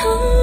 Oh